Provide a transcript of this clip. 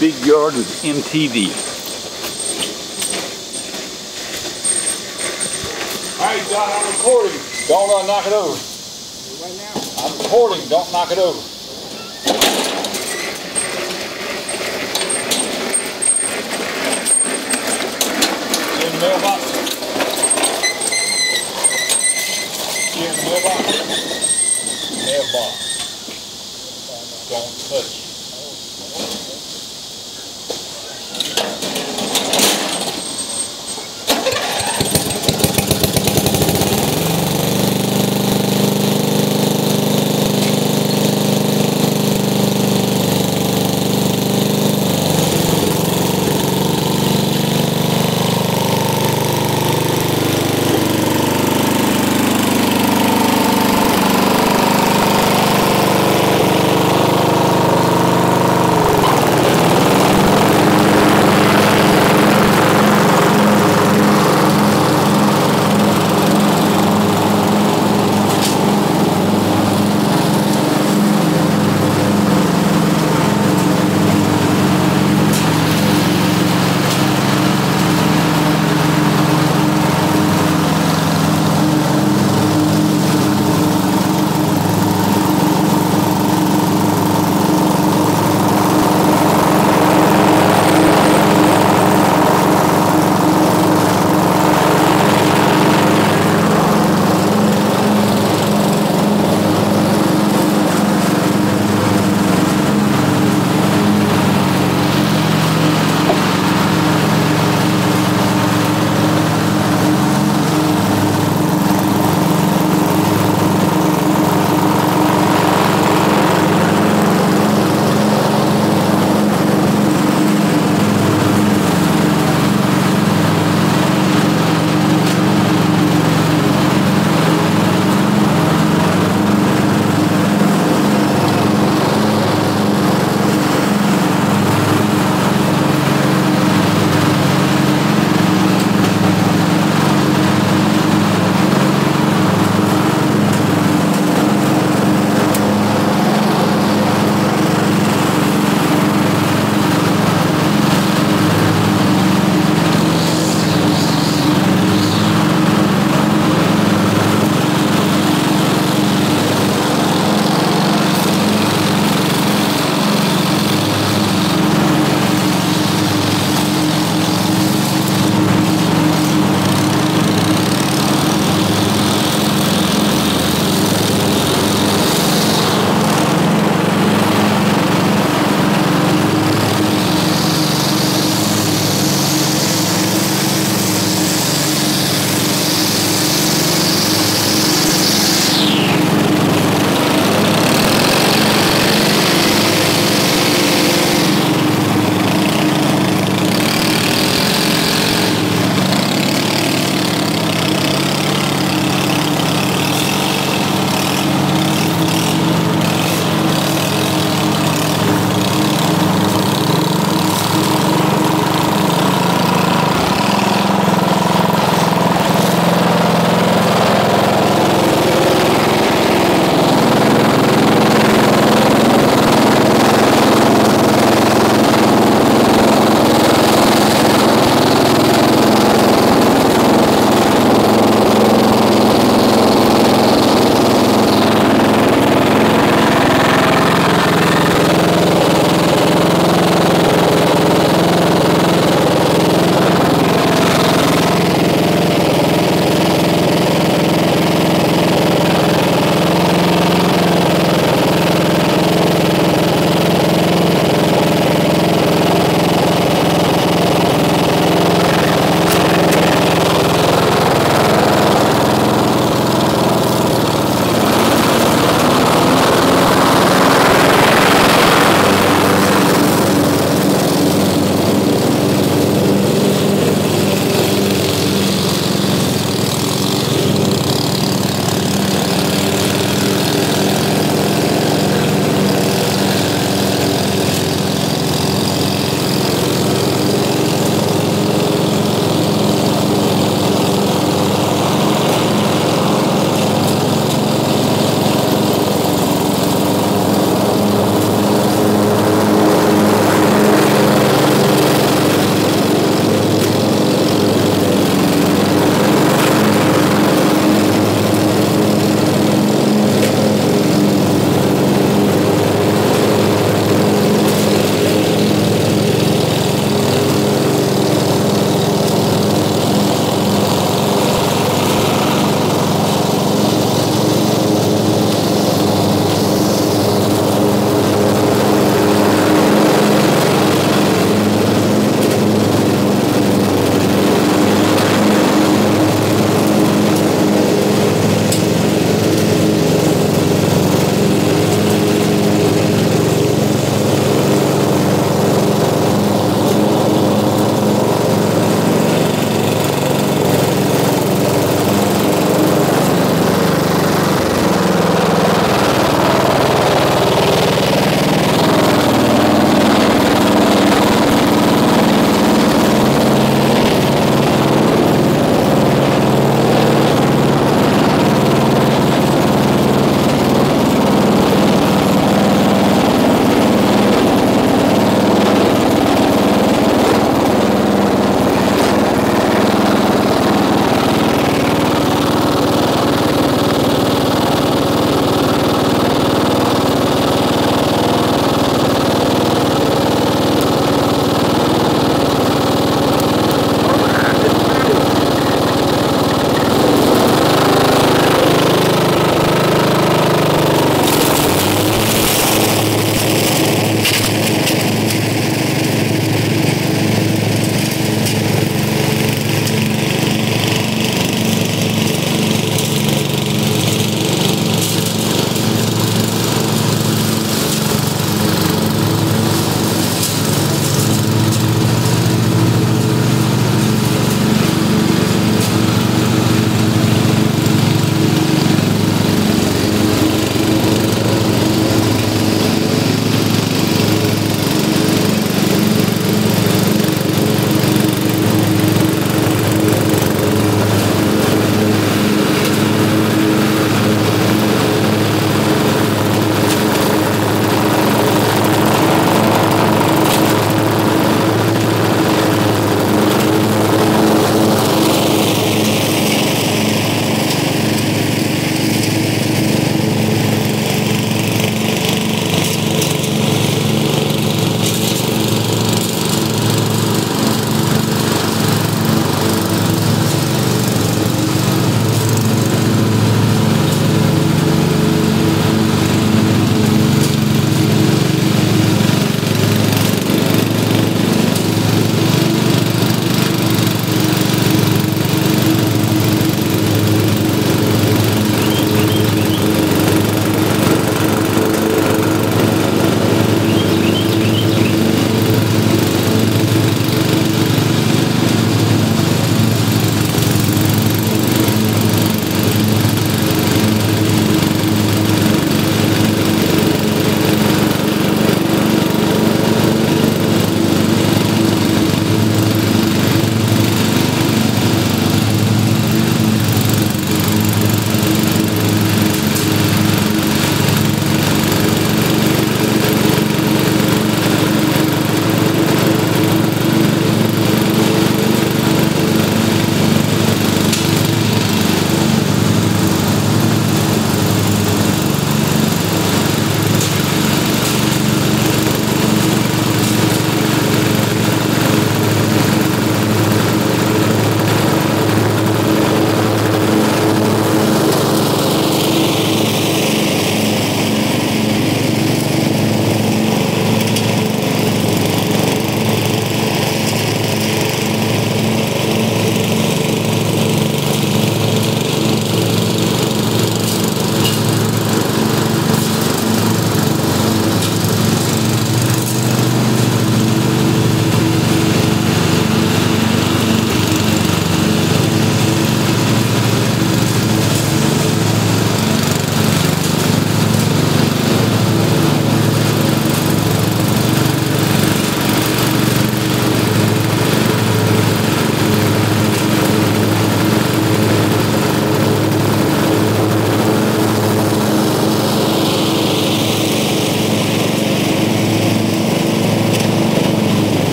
big yard with MTD. All right, John, I'm recording. Don't uh, knock it over. Right now. I'm recording. Don't knock it over.